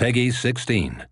Peggy 16.